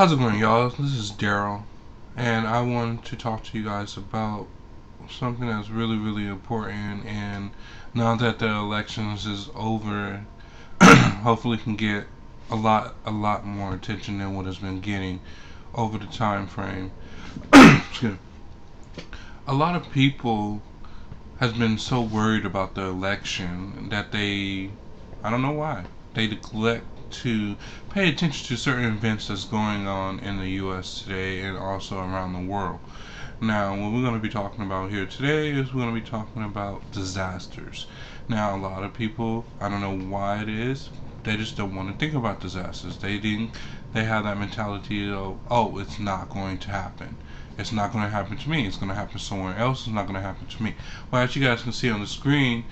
How's it going, y'all? This is Darrell, and I wanted to talk to you guys about something that's really, really important. And now that the elections is over, hopefully, can get a lot, a lot more attention than what it's been getting over the time frame. a lot of people has been so worried about the election that they, I don't know why, they neglect to pay attention to certain events that's going on in the U.S. today and also around the world. Now, what we're going to be talking about here today is we're going to be talking about disasters. Now, a lot of people, I don't know why it is, they just don't want to think about disasters. They didn't, they have that mentality of, oh, it's not going to happen. It's not going to happen to me. It's going to happen somewhere else. It's not going to happen to me. Well, as you guys can see on the screen,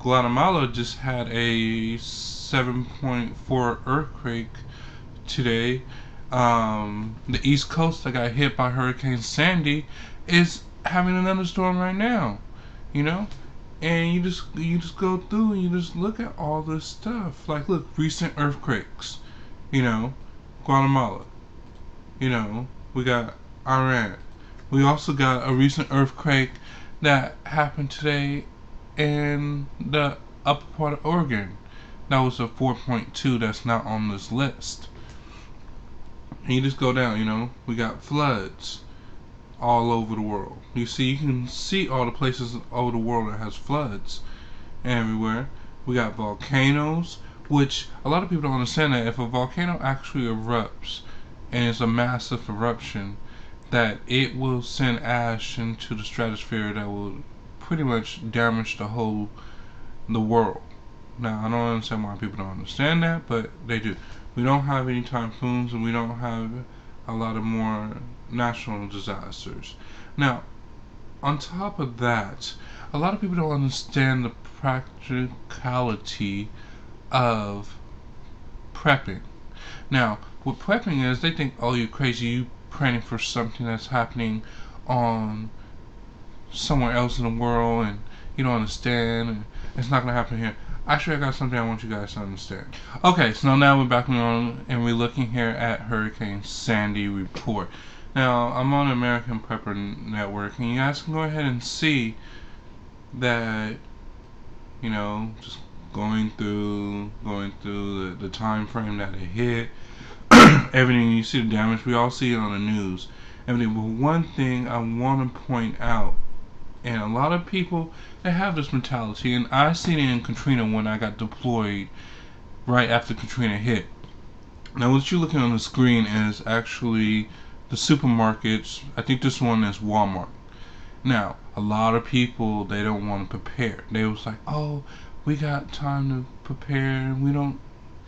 Guatemala just had a 7.4 earthquake today. Um, the East Coast that got hit by Hurricane Sandy is having another storm right now. You know, and you just you just go through and you just look at all this stuff. Like, look, recent earthquakes. You know, Guatemala. You know, we got Iran. We also got a recent earthquake that happened today in the upper part of Oregon. That was a 4.2 that's not on this list. And you just go down, you know, we got floods all over the world. You see, you can see all the places over the world that has floods everywhere. We got volcanoes, which a lot of people don't understand that if a volcano actually erupts and it's a massive eruption, that it will send ash into the stratosphere that will pretty much damage the whole the world. Now, I don't understand why people don't understand that, but they do. We don't have any typhoons and we don't have a lot of more natural disasters. Now, on top of that, a lot of people don't understand the practicality of prepping. Now, what prepping is, they think, oh, you're crazy, you planning for something that's happening on somewhere else in the world and you don't understand and it's not to happen here. Actually, I got something I want you guys to understand. Okay, so now we're back on and we're looking here at Hurricane Sandy report. Now, I'm on American Prepper Network, and you guys can go ahead and see that, you know, just going through, going through the, the time frame that it hit, everything. You see the damage. We all see it on the news. Everything. But one thing I want to point out and a lot of people they have this mentality, and I seen it in Katrina when I got deployed right after Katrina hit. Now, what you're looking on the screen is actually the supermarkets. I think this one is Walmart. Now, a lot of people they don't want to prepare. They was like, "Oh, we got time to prepare, we don't.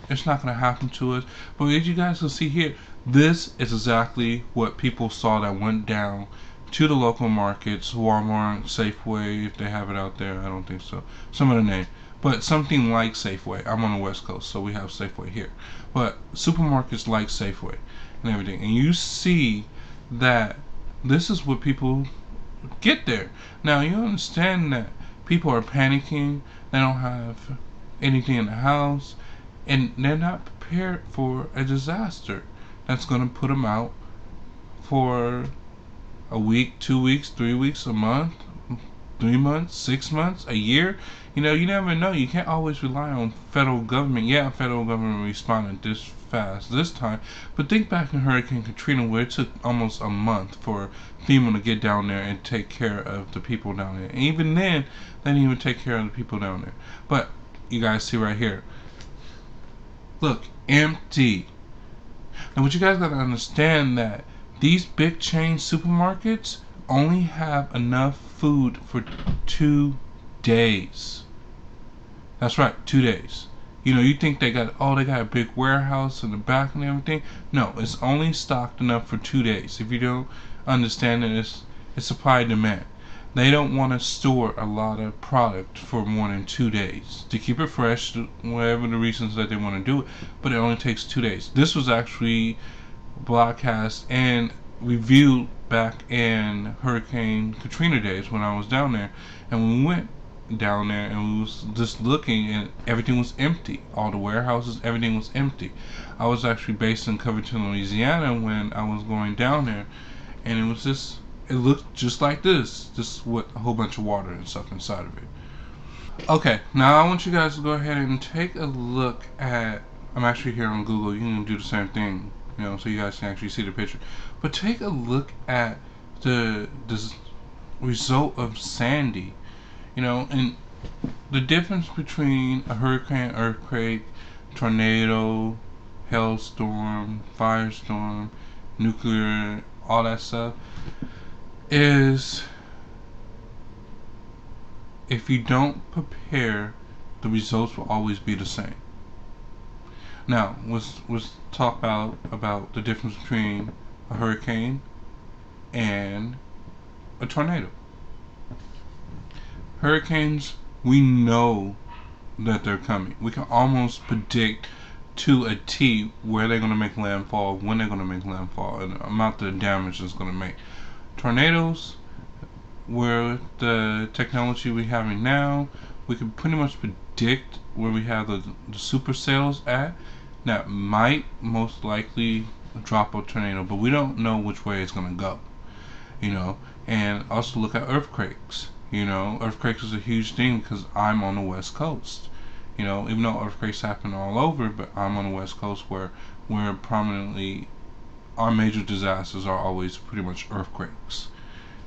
It's not going to happen to us." But as you guys can see here, this is exactly what people saw that went down to the local markets, Walmart, Safeway, if they have it out there. I don't think so. Some of the name. But something like Safeway. I'm on the West Coast, so we have Safeway here. But supermarkets like Safeway and everything. And you see that this is what people get there. Now, you understand that people are panicking. They don't have anything in the house. And they're not prepared for a disaster that's going to put them out for a week, two weeks, three weeks, a month, three months, six months, a year. You know, you never know. You can't always rely on federal government. Yeah, federal government responded this fast this time, but think back in Hurricane Katrina where it took almost a month for FEMA to get down there and take care of the people down there. And even then, they didn't even take care of the people down there. But you guys see right here. Look, empty. Now, what you guys gotta understand that these big chain supermarkets only have enough food for two days. That's right, two days. You know, you think they got, oh, they got a big warehouse in the back and everything. No, it's only stocked enough for two days. If you don't understand it, it's, it's supply and demand. They don't want to store a lot of product for more than two days to keep it fresh, whatever the reasons that they want to do it. But it only takes two days. This was actually broadcast and reviewed back in Hurricane Katrina days when I was down there. And we went down there and we was just looking and everything was empty. All the warehouses, everything was empty. I was actually based in Covington, Louisiana when I was going down there and it was just it looked just like this, just with a whole bunch of water and stuff inside of it. Okay, now I want you guys to go ahead and take a look at I'm actually here on Google, you can do the same thing, you know, so you guys can actually see the picture. But take a look at the this result of Sandy you know, and the difference between a hurricane, earthquake, tornado, hailstorm, firestorm, nuclear, all that stuff is if you don't prepare, the results will always be the same. Now, let's let's talk about about the difference between a hurricane and a tornado. Hurricanes, we know that they're coming. We can almost predict to a T where they're going to make landfall, when they're going to make landfall, and the amount of damage it's going to make. Tornadoes, with the technology we're having now, we can pretty much predict where we have the, the supercells at. That might most likely drop a tornado, but we don't know which way it's going to go. You know, and also look at earthquakes. You know, earthquakes is a huge thing because I'm on the west coast. You know, even though earthquakes happen all over, but I'm on the west coast where we're prominently our major disasters are always pretty much earthquakes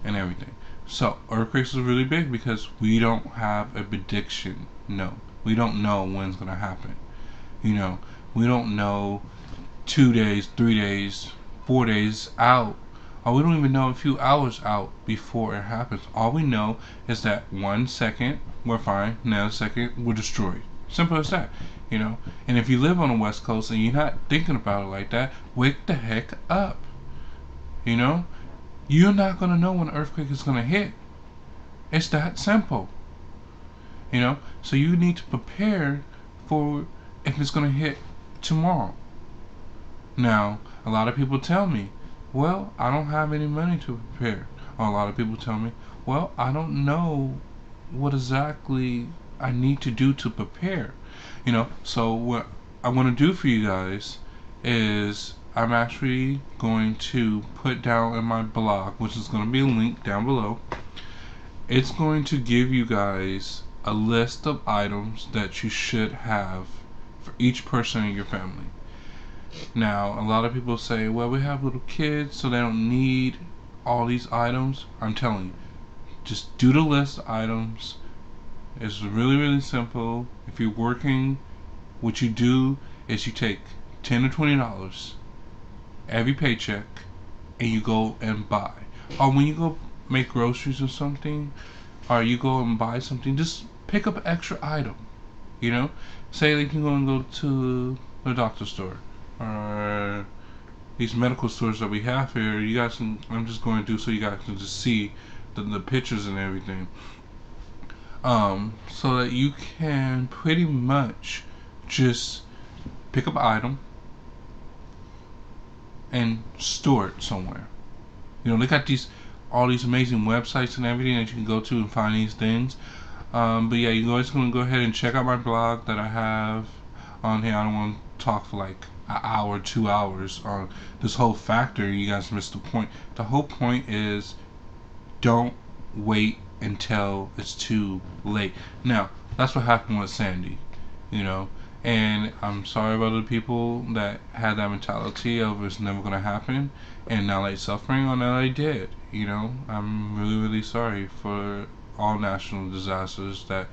and everything. So earthquakes is really big because we don't have a prediction. No, we don't know when it's gonna happen. You know, we don't know two days, three days, four days out or we don't even know a few hours out before it happens. All we know is that one second we're fine, another second we're destroyed. Simple as that, you know. And if you live on the West Coast and you're not thinking about it like that, wake the heck up. You know, you're not gonna know when an earthquake is gonna hit. It's that simple. You know, so you need to prepare for if it's gonna hit tomorrow. Now, a lot of people tell me, well, I don't have any money to prepare. Or a lot of people tell me, well, I don't know what exactly I need to do to prepare. You know, so what I want to do for you guys is I'm actually going to put down in my blog, which is going to be a link down below. It's going to give you guys a list of items that you should have for each person in your family. Now, a lot of people say, well, we have little kids, so they don't need all these items. I'm telling you, just do the list of items. It's really, really simple. If you're working, what you do is you take 10 or 20 dollars every paycheck and you go and buy. Or when you go make groceries or something, or you go and buy something, just pick up an extra item. You know, say like you're going to go to the doctor store uh, these medical stores that we have here. You guys can, I'm just going to do so you guys can just see the, the pictures and everything. Um, so that you can pretty much just pick up an item and store it somewhere. You know, they got these all these amazing websites and everything that you can go to and find these things. Um, but yeah, you guys can go ahead and check out my blog that I have on here. I don't want to talk for like an hour, two hours on this whole factor. You guys missed the point. The whole point is don't wait until it's too late. Now, that's what happened with Sandy, you know. And I'm sorry about the people that had that mentality of it's never going to happen and now they suffering on that I did. You know, I'm really, really sorry for all national disasters that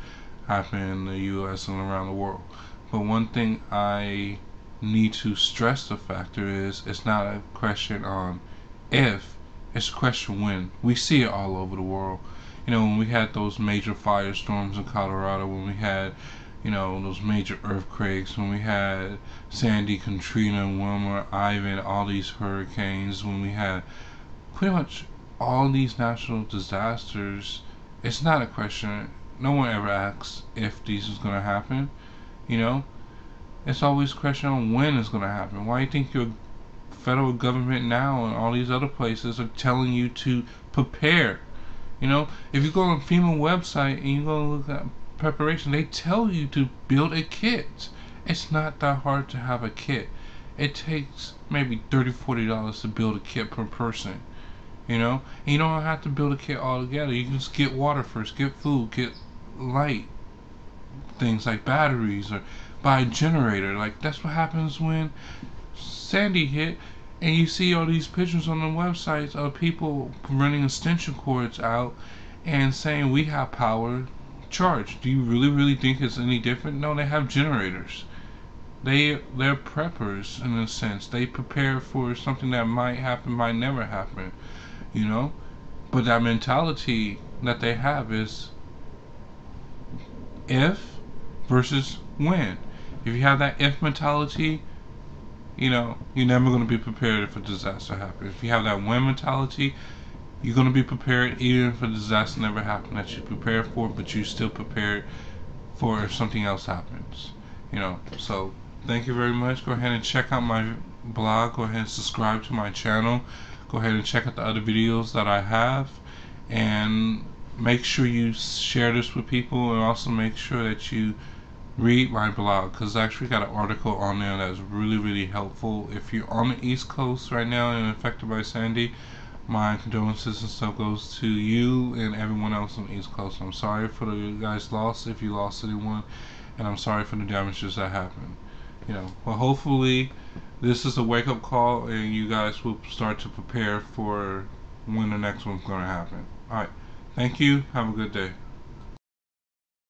happen in the U.S. and around the world. But one thing I need to stress the factor is it's not a question on if, it's a question when. We see it all over the world. You know, when we had those major firestorms in Colorado, when we had, you know, those major earthquakes, when we had Sandy, Katrina, Wilma, Ivan, all these hurricanes, when we had pretty much all these natural disasters, it's not a question. No one ever asks if this is going to happen. You know, it's always a question on when it's going to happen. Why do you think your federal government now and all these other places are telling you to prepare? You know, if you go on FEMA website and you go look at preparation, they tell you to build a kit. It's not that hard to have a kit. It takes maybe $30, $40 to build a kit per person. You know? And you don't have to build a kit all together. You can just get water first, get food, get light, things like batteries, or buy a generator. Like, that's what happens when Sandy hit and you see all these pictures on the websites of people running extension cords out and saying we have power charge. Do you really really think it's any different? No, they have generators. They they're preppers in a sense. They prepare for something that might happen, might never happen you know? But that mentality that they have is if versus when. If you have that if mentality you know you're never going to be prepared if a disaster happens. If you have that when mentality you're going to be prepared even if a disaster never happened that you prepared for but you still prepared for if something else happens you know? So thank you very much. Go ahead and check out my blog. Go ahead and subscribe to my channel go ahead and check out the other videos that I have and make sure you share this with people and also make sure that you read my blog because I actually got an article on there that's really really helpful. If you're on the east coast right now and affected by Sandy my condolences and stuff goes to you and everyone else on the east coast. I'm sorry for the guys lost if you lost anyone and I'm sorry for the damages that happened. You know well hopefully this is a wake up call, and you guys will start to prepare for when the next one's going to happen. All right. Thank you. Have a good day.